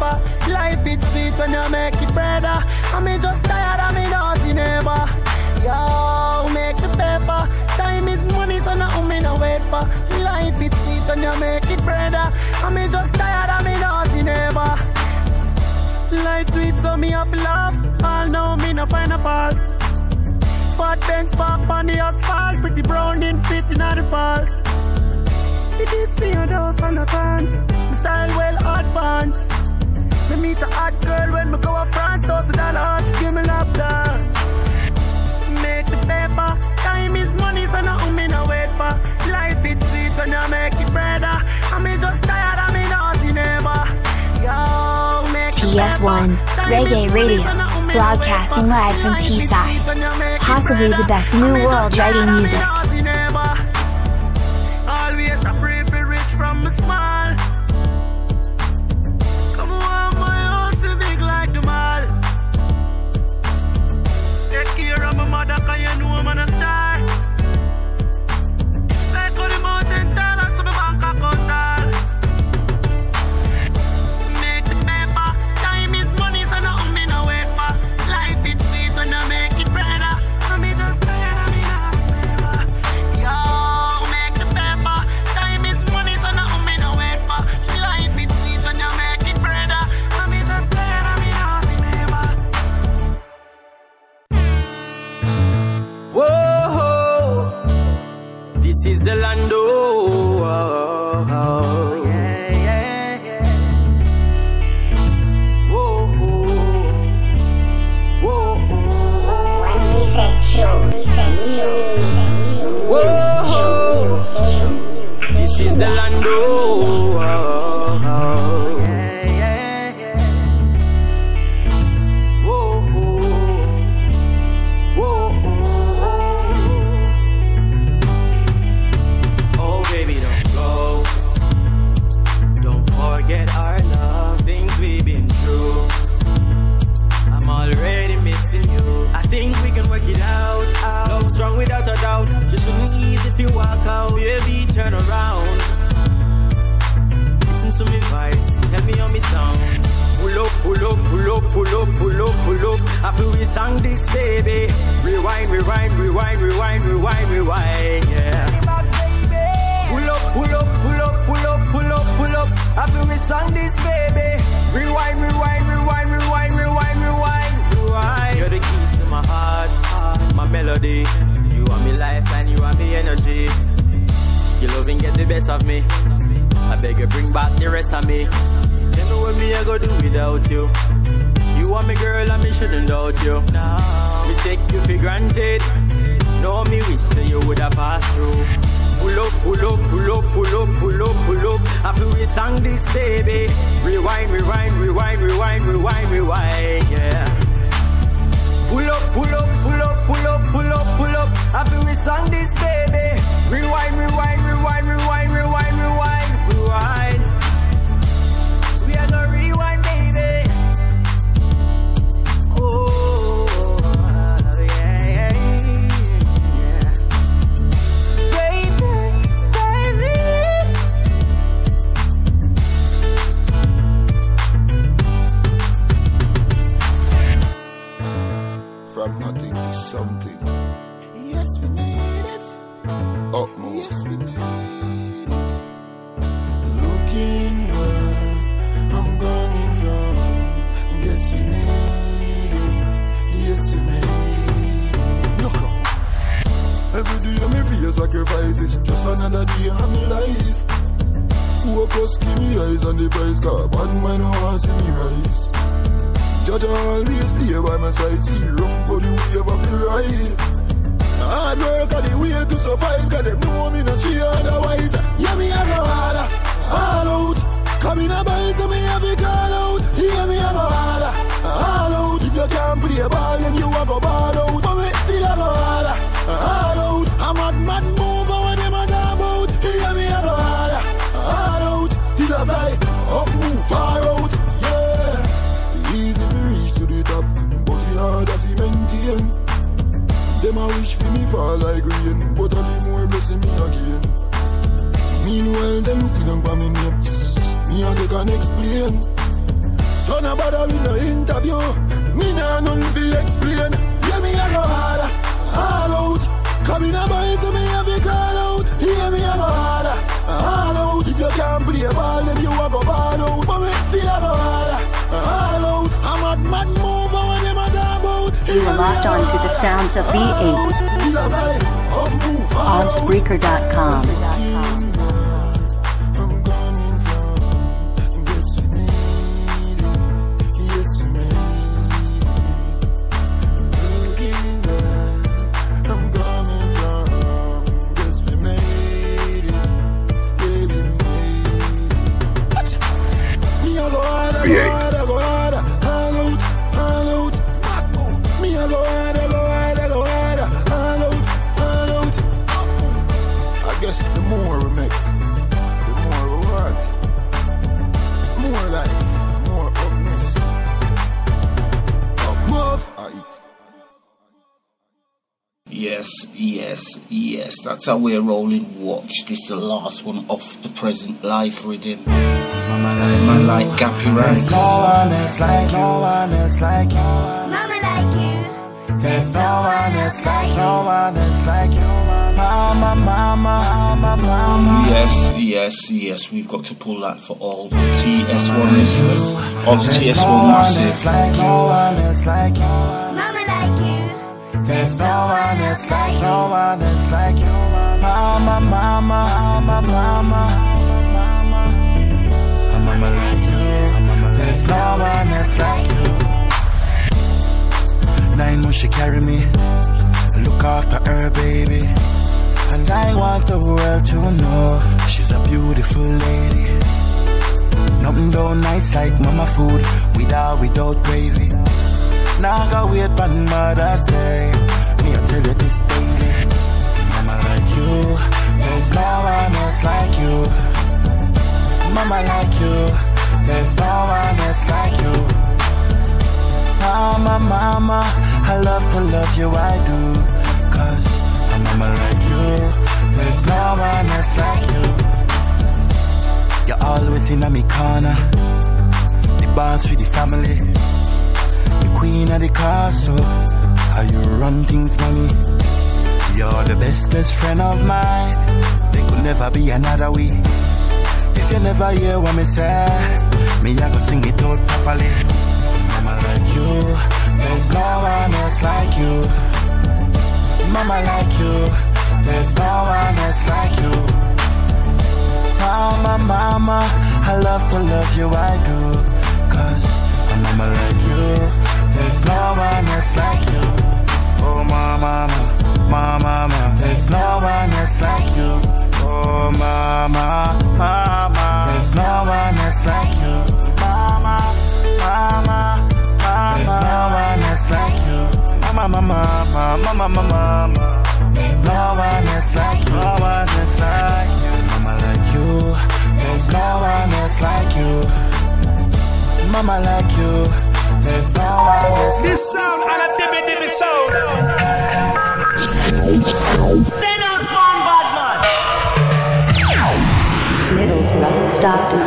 paper. Life it's sweet when you make it better. I me just tired of me naughty neighbor. Yo, make the paper. Time is money, so now me no wait for. Life it's sweet when you make it better. I me just tired of me naughty neighbor. Life sweet, so me have laugh. All know me no find a fault. Fat Benz park on the asphalt, pretty brown in fit in the fall. It is for your those on the pants. Style well advanced. Me meet a hot girl when me go France, dollars, she give me lap dance. Make the paper, time is money, so now me no wait for. Life it's sweet when you make it better. I me just tired of me naughty. Yo, make the TS1 paper. Reggae is Radio, so now me no broadcasting live from Teesside. sweet when you make it Possibly the best new world reggae music. Best of me. I beg you bring back the rest of me. Tell me what me I go do without you. You are me girl and me shouldn't doubt you. Nah, me take you for granted. Know me wish say you would have passed through. Pull up, pull up, pull up, pull up, pull up, pull up. After we sang this, baby. Rewind, rewind, rewind, rewind, rewind, rewind, yeah. Pull up, pull up, pull up, pull up, pull up, pull up. After we sang this, baby. Rewind, rewind, rewind, rewind, sacrifices. Just another day of my life. Focus, give me eyes on the prize. Cause one man wants see me rise. Judge always be by my side. See rough the wave of the ride. Hard work are the way to survive. Cause them know me no see otherwise. Yeah, me a harder, all out. Come in a bite, so me have it call out. Yeah, me a harder, Meanwhile, them sit down for me. Me a they can explain. So no bother with no interview. Me nah none fi explain. Yeah, me a go harder, all out. Come in a boy, so me crawl out. Yeah, me a go harder, all out. If you can't play ball, then you a go ball out. But me still a go harder, all out. I'm a mad move when them a talk about. You are locked on to the sounds of V8 on Yes, yes, yes. That's how we're rolling. Watch this, is the last one off the present life rhythm. Man like Gappy Ranks. No one else like no one else like you. Mama like you. There's no one else like no one else like you. Mama, mama, mama, mama. Yes, yes, yes. We've got to pull that for all the TS1 listeners, all the TS1 massive. Like no one else like you. Mama like you. There's no one else like no one else like you. Mama, mama, mama, mama. Mama like you. There's no one else like you. Nine months she carry me. Look after her baby. And I want the world to know she's a beautiful lady. Nothing don't nice like mama food, with or without gravy. Now go wait for mother's day. Me I tell you this daily. Mama like you, there's no one else like you. Mama like you, there's no one else like you. Mama, mama, I love to love you, I do. Castle. How you run things, mommy? You're the bestest friend of mine. There could never be another way. If you never hear what me say, me I go sing it out properly. Mama like you, there's no one else like you. Mama like you, there's no one else like you. Mama, mama, I love to love you, I do. Cause a mama like you, there's no one else like you. Oh, mama, mama, mama, there's no one else like you. Oh, mama, mama, there's no one else like you. Mama, mama, mama, there's no one else like you. Mama, mama, mama, mama, mama. There's no one else like you. No one else like you. Mama like you. There's no one else like you. Mama like you. There's no one else. This sound and a dibby dibby sound. Send out one bad Middlesbrough, Stockton,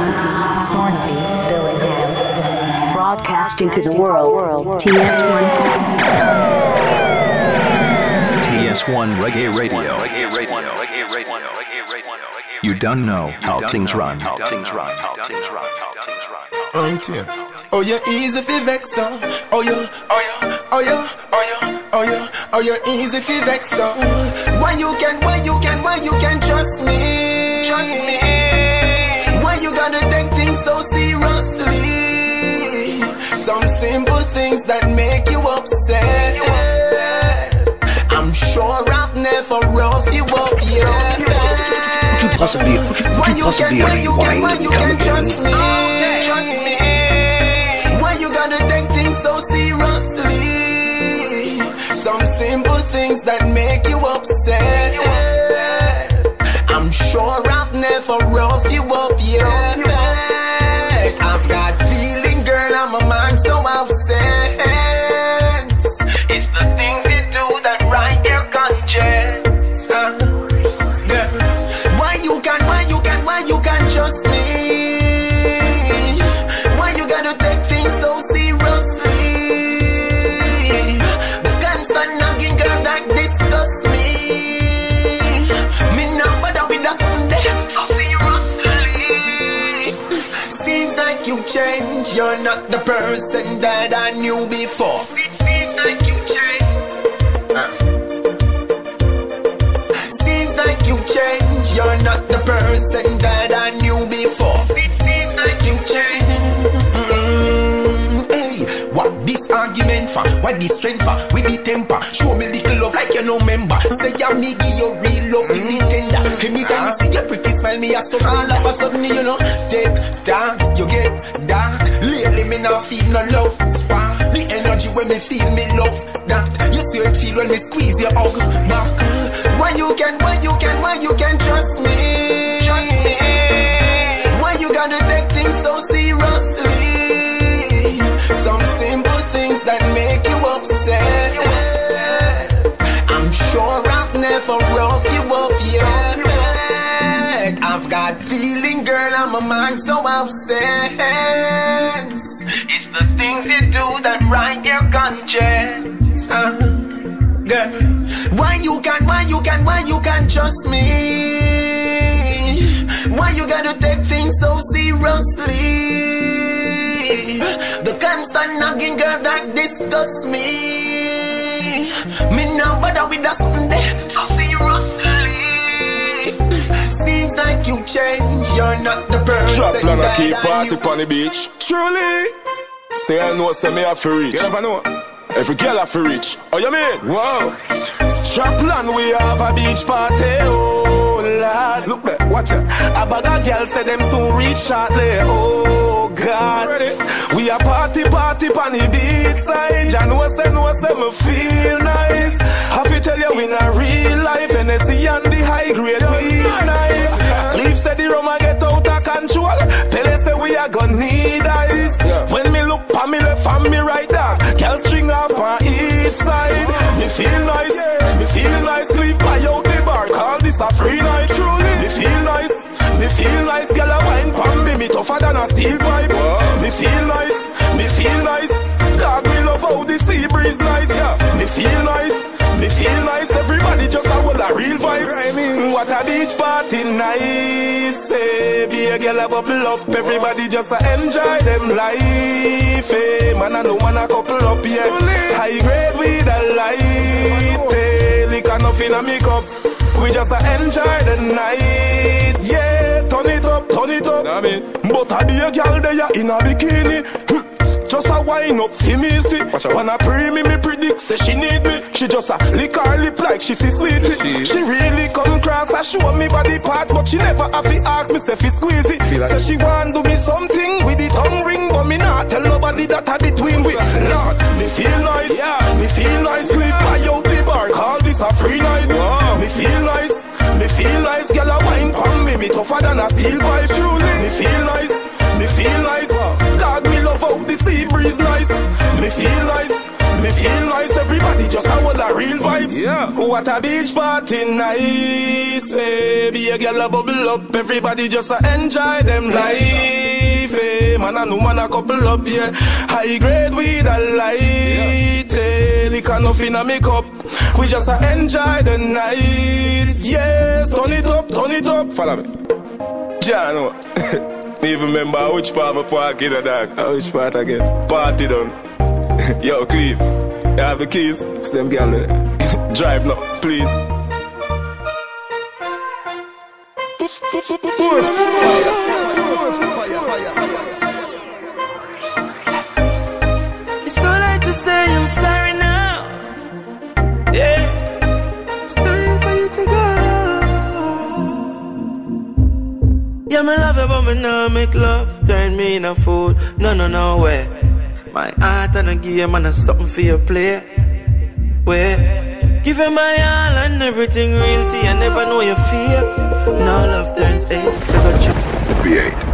Thornaby, Billingham. Broadcasting to the world, TS1. TS1 Reggae Radio. Reggae Radio. Reggae Radio. You don't know how things run. How things run. How things run. How things run. Auntie. Oh, you easy fi vex her. Oh, you. Oh, you. Oh, you. Oh, you. Oh, you easy fi vex her. Why you can, why you can, why you can trust me? Trust me. Why you gotta take things so seriously? Some simple things that make you upset. Could you possibly, could you, you you can, possibly you can, rewind you can trust me? Why you gotta take things so seriously? Some simple things that make you upset. I'm sure I've never rough you up yet. Change. You're not the person that I knew before. It seems like you change. Uh. Seems like you changed. You're not the person that I knew before. It seems like you change. Mm, what this argument for? What this strength for? With the temper, show me little love like you no member. Say I'm me give you real love pretty me a so all of a sudden you know take dark, you get dark. Lately me now feel no love spark. The energy when me feel me love that. You see it feel when me squeeze your hug back. Why you can, why you can, why you can trust me? Why you gotta take things so seriously? Some simple things that make you upset. I'm sure I've never rough you. I've feeling, girl, I'm a man so upset. It's the things you do that right your conscience. Uh, girl, why you can, why you can, why you can trust me? Why you gotta take things so seriously? The constant nagging girl that disgusts me. Change. You're not the person Drop that keep I party on the beach. Truly. Say I know, say me have to reach. You never know. Every girl have to reach. Oh, you mean? Wow. Strap plan, we have a beach party. Oh, Lord. Look there, watch it. A bag of girls say them soon reach shortly. Oh, God. Ready? We a party, party on the beach side. Ya know, say, no, say, me feel tougher than a. Me feel nice, me feel nice. God me love how the sea breeze nice. Yeah. Me feel nice. Me feel nice, everybody just a hold a real vibes. What a beach party nice. Say, be a girl a bubble up, everybody just a enjoy them life. Eh, man, I know man a couple up yet. High grade with a light. Eh, liquor nothing a make up. We just a enjoy the night. Yeah, turn it up, turn it up. But I be a girl there in a bikini. Just a wine up for me, see. When I pray me, me predict, say she need me. She just a lick her lip like she see sweetie. She really come cross, I show me body parts, but she never have to ask me, say fi squeeze it. Say she want do me something with the tongue ring, but me not tell nobody that I between we. Lord, me feel nice, yeah. me feel nice. Sleep by out the bar, call this a free night. Me feel nice, me feel nice. Girl a wine pon me, tougher than a steel pipe. Me feel nice, me feel nice. God, me love how the sea breeze nice. Me feel nice, me feel nice. Everybody just a hold a real vibes. Yeah. What a beach party nice. Eh, be a girl a bubble up. Everybody just a enjoy them life. Eh, man a new man a couple up yeah. High grade with a light. Eh, liquor nothing a make up. We just a enjoy the night. Yes, turn it up, turn it up. Follow me. Jano. Even remember which part my park in the dark. Uh, which part again? Party done. Yo, Cleve. You have the keys? It's them girl. Drive now, please. Yeah, me love you, but me no make love. Turn me in a fool. No, no, no way. My heart and a game and a something for you play. Where? Give you my all and everything real to you. Never know your feel. Now love turns eight, so go check. B8.